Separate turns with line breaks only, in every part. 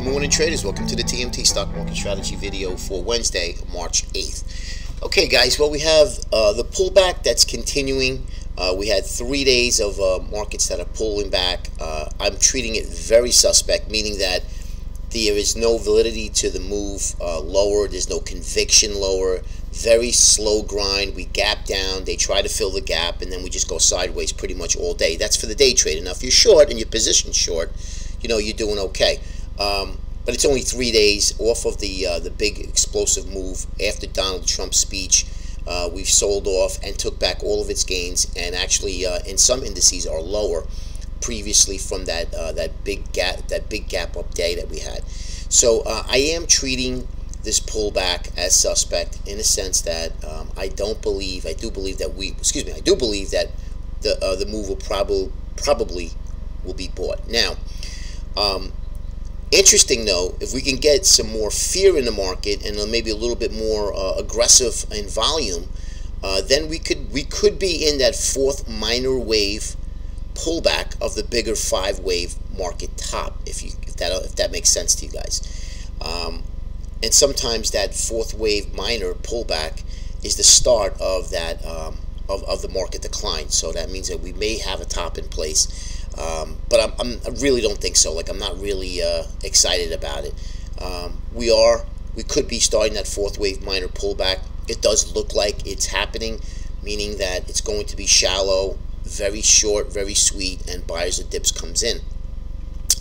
morning traders. Welcome to the TMT stock market strategy video for Wednesday March 8th okay guys well we have uh, the pullback that's continuing. Uh, we had three days of uh, markets that are pulling back. Uh, I'm treating it very suspect meaning that there is no validity to the move uh, lower. There's no conviction lower. Very slow grind. We gap down. They try to fill the gap and then we just go sideways pretty much all day. That's for the day trade now if you're short and your position short you know you're doing okay um, but it's only three days off of the uh, the big explosive move after Donald Trump's speech. Uh, we've sold off and took back all of its gains, and actually, uh, in some indices, are lower previously from that uh, that big gap that big gap up day that we had. So uh, I am treating this pullback as suspect in a sense that um, I don't believe I do believe that we excuse me I do believe that the uh, the move will probably probably will be bought now. Um, interesting though, if we can get some more fear in the market and maybe a little bit more uh, aggressive in volume, uh, then we could we could be in that fourth minor wave pullback of the bigger five wave market top. If you if that if that makes sense to you guys, um, and sometimes that fourth wave minor pullback is the start of that um, of, of the market decline. So that means that we may have a top in place. Um, but I'm, I'm, i really don't think so. Like I'm not really uh, excited about it. Um, we are, we could be starting that fourth wave minor pullback. It does look like it's happening, meaning that it's going to be shallow, very short, very sweet, and buyers of dips comes in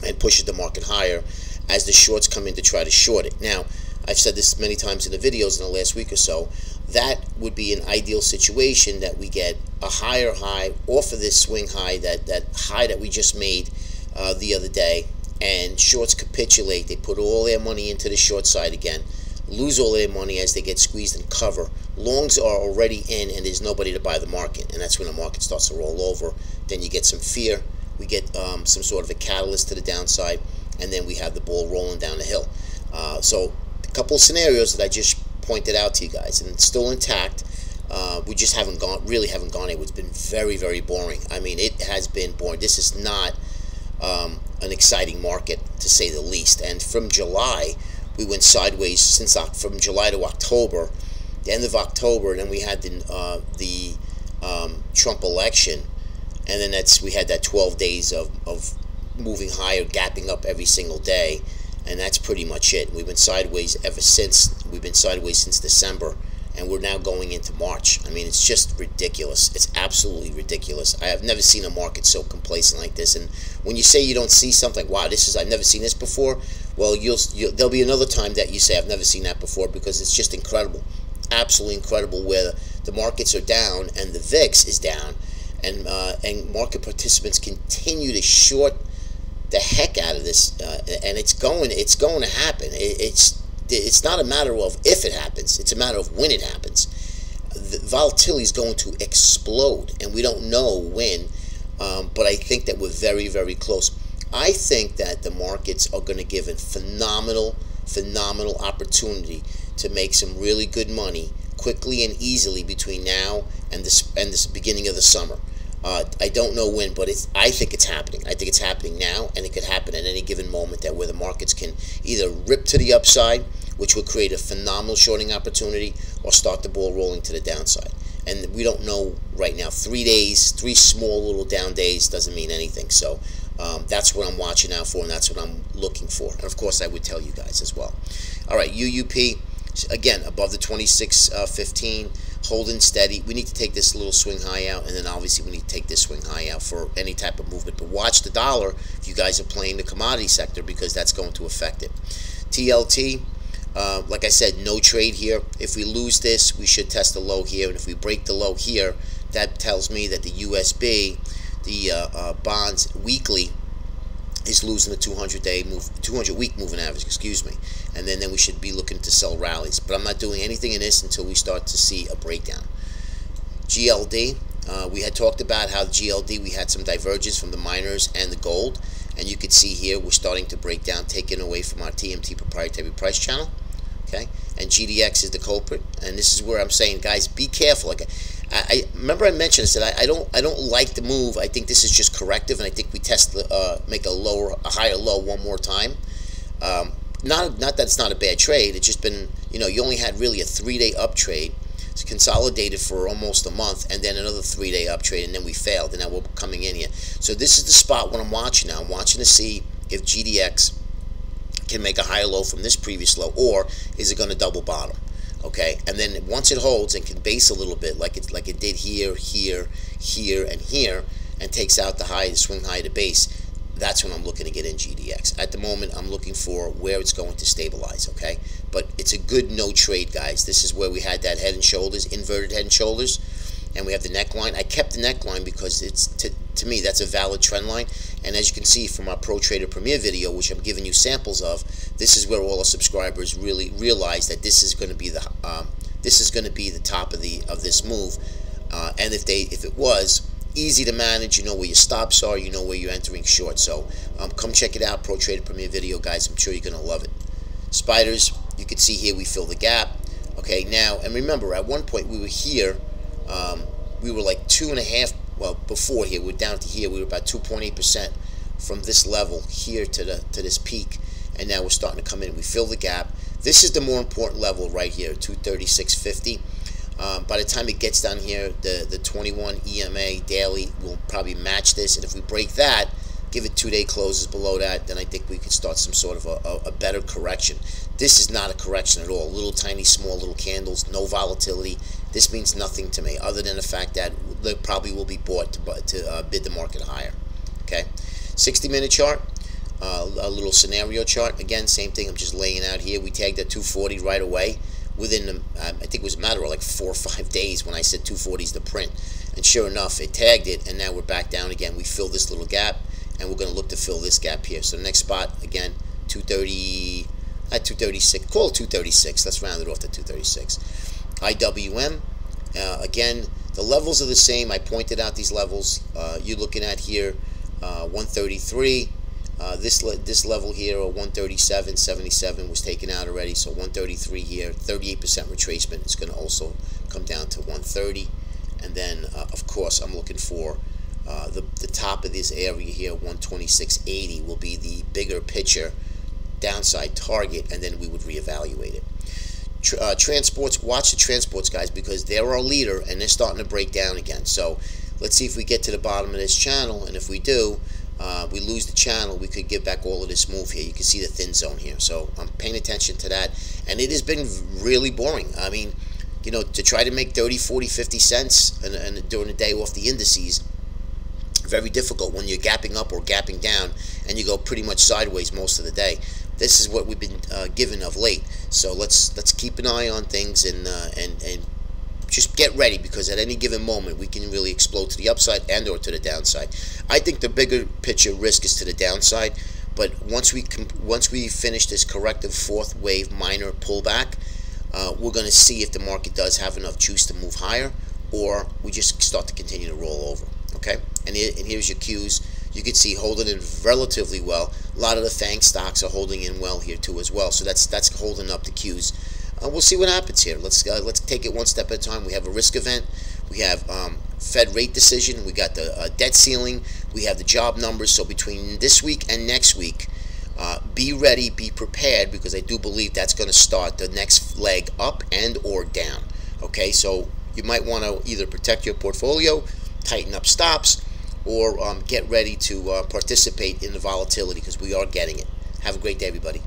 and pushes the market higher as the shorts come in to try to short it. Now, I've said this many times in the videos in the last week or so that would be an ideal situation that we get a higher high off of this swing high, that, that high that we just made uh, the other day, and shorts capitulate. They put all their money into the short side again, lose all their money as they get squeezed and cover. Longs are already in, and there's nobody to buy the market, and that's when the market starts to roll over. Then you get some fear. We get um, some sort of a catalyst to the downside, and then we have the ball rolling down the hill. Uh, so couple scenarios that I just pointed out to you guys, and it's still intact. Uh, we just haven't gone, really haven't gone it. It's been very, very boring. I mean, it has been boring. This is not um, an exciting market, to say the least. And from July, we went sideways since from July to October, the end of October, and then we had the uh, the um, Trump election, and then that's we had that 12 days of, of moving higher, gapping up every single day and that's pretty much it. We've been sideways ever since. We've been sideways since December, and we're now going into March. I mean, it's just ridiculous. It's absolutely ridiculous. I have never seen a market so complacent like this. And when you say you don't see something, wow, this is I've never seen this before. Well, you'll, you'll there'll be another time that you say I've never seen that before because it's just incredible, absolutely incredible. Where the markets are down and the VIX is down, and uh, and market participants continue to short the heck out of this, uh, and it's going. It's going to happen. It, it's it's not a matter of if it happens. It's a matter of when it happens. The volatility is going to explode, and we don't know when. Um, but I think that we're very, very close. I think that the markets are going to give a phenomenal, phenomenal opportunity to make some really good money quickly and easily between now and this and this beginning of the summer. Uh, I don't know when, but it's, I think it's happening. I think it's happening now, and it could happen at any given moment that where the markets can either rip to the upside, which would create a phenomenal shorting opportunity, or start the ball rolling to the downside. And we don't know right now. Three days, three small little down days doesn't mean anything. So um, that's what I'm watching out for, and that's what I'm looking for. And of course, I would tell you guys as well. All right, UUP again above the 26.15. Uh, holding steady. We need to take this little swing high out, and then obviously we need to take this swing high out for any type of movement. But watch the dollar if you guys are playing the commodity sector because that's going to affect it. TLT, uh, like I said, no trade here. If we lose this, we should test the low here, and if we break the low here, that tells me that the USB, the uh, uh, bonds weekly, is losing the 200 day move 200 week moving average excuse me. And then then we should be looking to sell rallies. But I'm not doing anything in this until we start to see a breakdown. GLD uh, we had talked about how GLD we had some divergence from the miners and the gold. And you can see here we're starting to break down taken away from our TMT proprietary price channel. Okay? And GDX is the culprit. And this is where I'm saying guys be careful. Like I, I remember I mentioned I said I, I, don't I don't like the move. I think this is just corrective, and I think we test the uh, make a lower a higher low one more time. Um, not not that it's not a bad trade. It's just been you know you only had really a three day up trade. It's consolidated for almost a month, and then another three day up trade, and then we failed, and now we're coming in here. So this is the spot when I'm watching now. I'm watching to see if GDX can make a higher low from this previous low, or is it going to double bottom? Okay, and then once it holds and can base a little bit, like it like it did here, here, here, and here, and takes out the high, the swing high to base, that's when I'm looking to get in GDX. At the moment, I'm looking for where it's going to stabilize, okay? But it's a good no trade, guys. This is where we had that head and shoulders, inverted head and shoulders, and we have the neckline. I kept the neckline because it's, to, to me, that's a valid trend line. And as you can see from our Pro Trader Premier video, which I'm giving you samples of, this is where all our subscribers really realize that this is going to be the um, this is going to be the top of the of this move. Uh, and if they if it was, easy to manage. You know where your stops are. You know where you're entering short. So um, come check it out. Pro Trader Premier video, guys. I'm sure you're going to love it. Spiders, you can see here we fill the gap. Okay, now, and remember, at one point we were here. Um, we were like two and a half, well, before here. We are down to here. We were about 2.8% from this level here to, the, to this peak. And now we're starting to come in. We fill the gap. This is the more important level right here, 236.50. Um, by the time it gets down here, the, the 21 EMA daily will probably match this. And if we break that, give it two-day closes below that, then I think we could start some sort of a, a, a, better correction. This is not a correction at all. Little tiny small little candles, no volatility. This means nothing to me other than the fact that they probably will be bought to, to uh, bid the market higher. Okay, 60-minute chart. Uh, a little scenario chart. Again, same thing. I'm just laying out here. We tagged at 240 right away within, um, I think it was a matter of like four or five days when I said 240 is the print. And sure enough, it tagged it, and now we're back down again. We fill this little gap, and we're going to look to fill this gap here. So next spot, again, 230, at 236, call it 236. Let's round it off to 236. IWM, uh, again, the levels are the same. I pointed out these levels. Uh, you're looking at here, uh, 133, uh, this le this level here, 137, 77 was taken out already, so 133 here, 38% retracement is going to also come down to 130. And then, uh, of course, I'm looking for uh, the, the top of this area here, 126.80 will be the bigger picture downside target, and then we would reevaluate it. Tr uh, transports, watch the transports, guys, because they're our leader, and they're starting to break down again. So let's see if we get to the bottom of this channel, and if we do, uh, we lose the channel, we could get back all of this move here. You can see the thin zone here. So I'm paying attention to that. And it has been really boring. I mean, you know, to try to make 30, 40, 50 cents and, and during the day off the indices, very difficult when you're gapping up or gapping down and you go pretty much sideways most of the day. This is what we've been uh, given of late. So let's let's keep an eye on things and uh, and and just get ready because at any given moment we can really explode to the upside and or to the downside. I think the bigger picture risk is to the downside, but once we once we finish this corrective fourth wave minor pullback, uh, we're going to see if the market does have enough juice to move higher or we just start to continue to roll over. Okay, and, here, and here's your cues. You can see holding in relatively well. A lot of the FANG stocks are holding in well here too as well. So that's that's holding up the cues. Uh, we'll see what happens here. Let's uh, let's take it one step at a time. We have a risk event. We have um, Fed rate decision. We got the uh, debt ceiling. We have the job numbers. So between this week and next week, uh, be ready, be prepared, because I do believe that's going to start the next leg up and or down. Okay, so you might want to either protect your portfolio, tighten up stops, or um, get ready to uh, participate in the volatility because we are getting it. Have a great day, everybody.